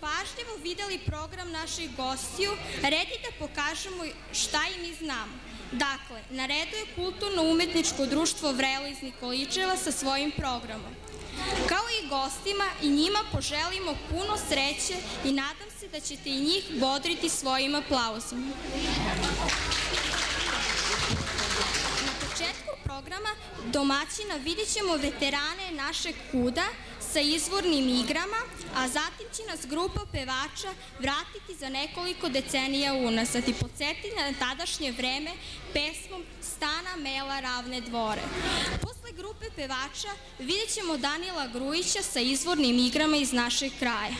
pažljivo videli program naših gostiju, red je da pokažemo šta i mi znamo. Dakle, na redu je Kulturno-umetničko društvo Vrelo iz Nikoličeva sa svojim programom. Kao i gostima, i njima poželimo puno sreće i nadam se da ćete i njih bodriti svojim aplauzom. Na početku programa domaćina vidjet ćemo veterane našeg kuda sa izvornim igrama, a zatim će nas grupa pevača vratiti za nekoliko decenija unazad i podsjetiti na tadašnje vreme pesmom Stana Mela Ravne dvore. Posle grupe pevača vidjet ćemo Danila Grujića sa izvornim igrama iz našeg kraja.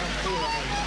ancora.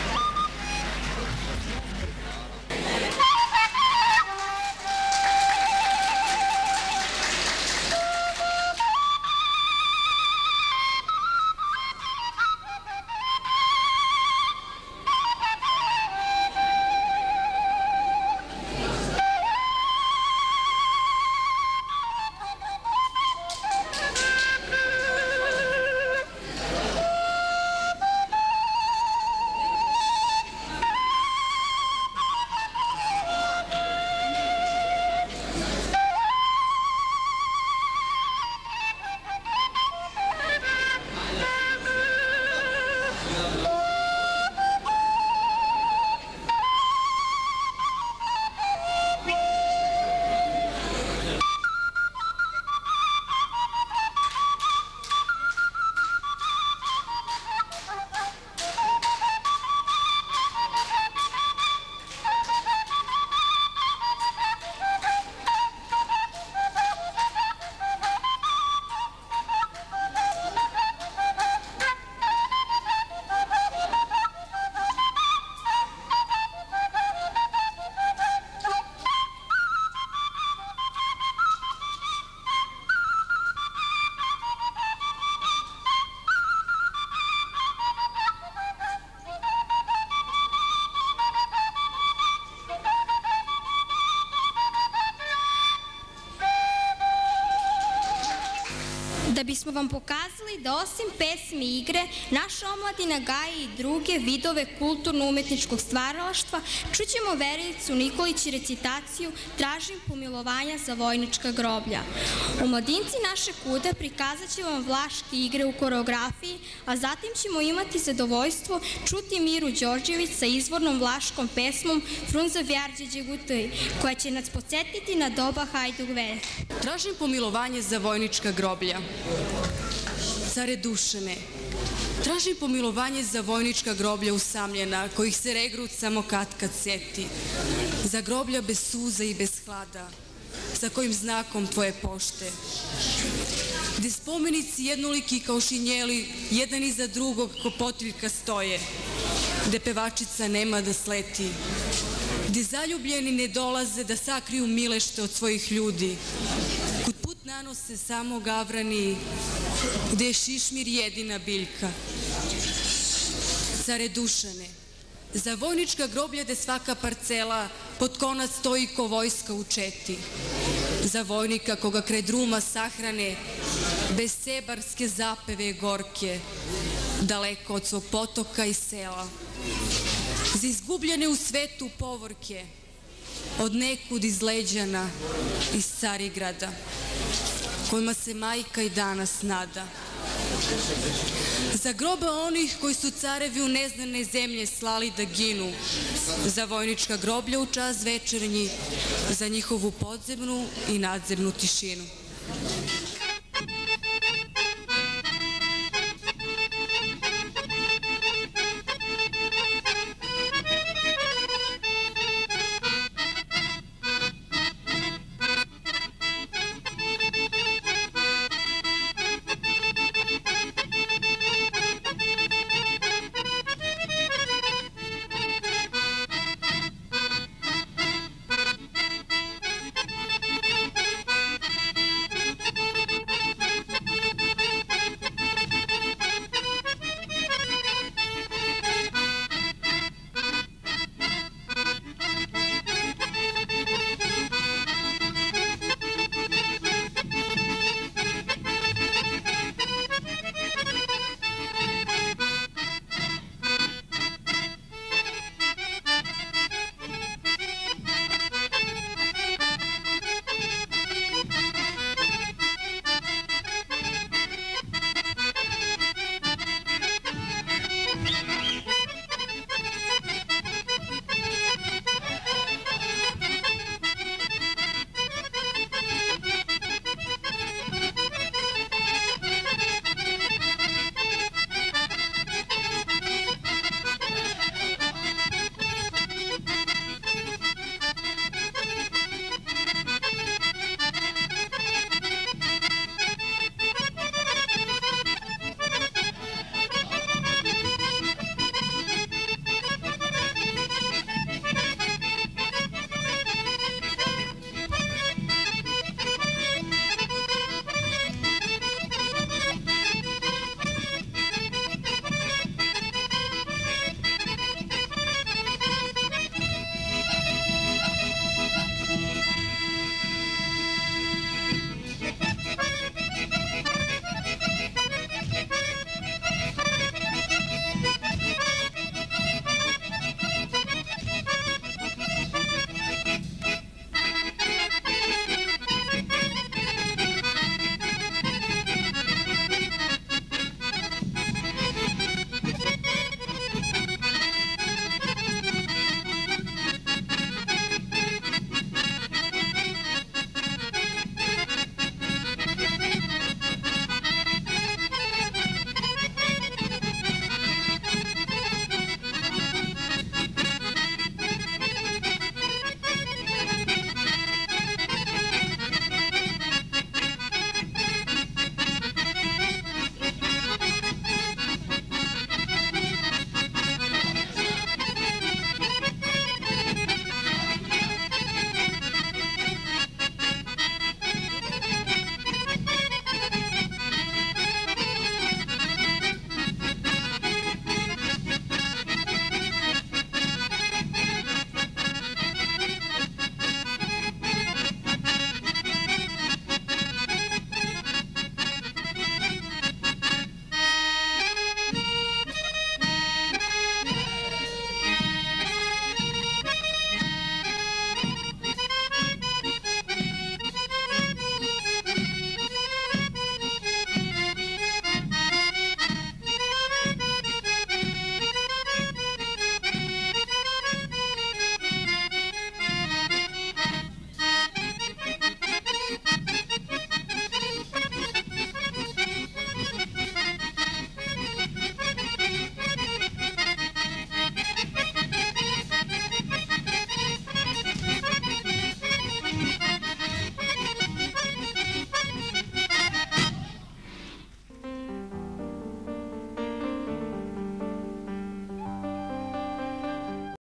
Da bismo vam pokazali da osim pesmi i igre, naša omladina gaje i druge vidove kulturno-umetničkog stvaralaštva, čućemo Vericu Nikolić i recitaciju Tražim pomilovanja za vojnička groblja. U mladinci naše kude prikazat će vam vlaške igre u koreografiji, a zatim ćemo imati zadovoljstvo čuti Miru Đorđević sa izvornom vlaškom pesmom Frunza Vjarđe Đegutoj, koja će nas podsjetiti na doba Hajduk Vere. Tražim pomilovanje za vojnička groblja. Care Dušane, tražim pomilovanje za vojnička groblja usamljena, kojih se regrut samo kad kad seti. Za groblja bez suza i bez hlada, sa kojim znakom tvoje pošte. Gde spomenici jednoliki kao šinjeli, jedan iza drugog ko potiljka stoje. Gde pevačica nema da sleti. Gde zaljubljeni ne dolaze da sakriju milešte od svojih ljudi. Nanose samo gavrani, gde je šišmir jedina biljka. Care Dušane, za vojnička groblja gde svaka parcela pod konac stoji ko vojska u četi. Za vojnika koga kraj druma sahrane, bez sebarske zapeve gorke, daleko od svog potoka i sela. Za izgubljene u svetu povorke, od nekud iz Leđana, iz Carigrada, kojima se majka i danas nada. Za groba onih koji su carevi u neznane zemlje slali da ginu, za vojnička groblja u čas večernji, za njihovu podzemnu i nadzemnu tišinu.